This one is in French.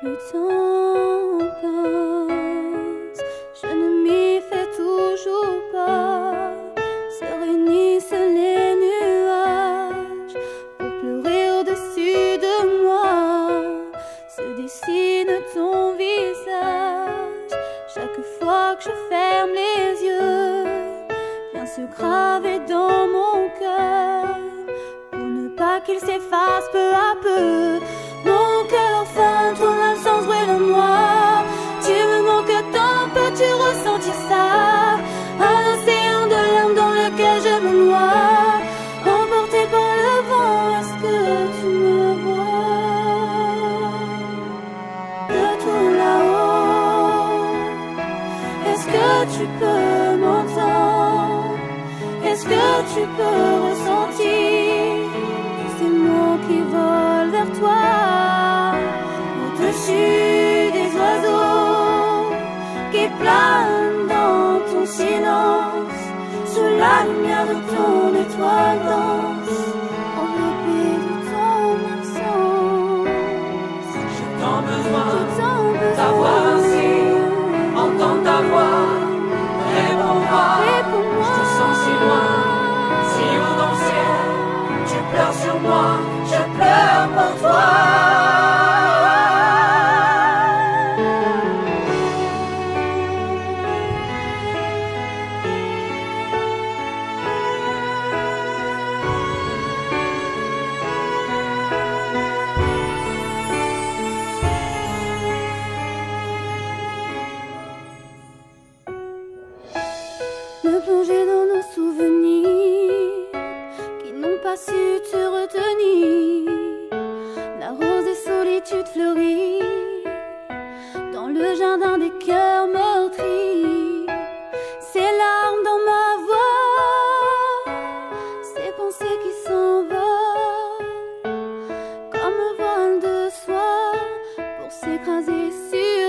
Le temps passe, je ne m'y fais toujours pas. Se réunissent les nuages pour pleurer au-dessus de moi. Se dessine ton visage chaque fois que je ferme les yeux. Viens se graver dans mon cœur pour ne pas qu'il s'efface peu à peu. Tu peux m'entendre? Est-ce que tu peux ressentir ces mots qui volent vers toi? Au-dessus des oiseaux qui planent dans ton silence sous la lumière de ton étoile je pleure dans le jardin des cœurs meurtris. Ces larmes dans ma voix, ces pensées qui s'envolent comme un voile de soie pour s'écraser sur.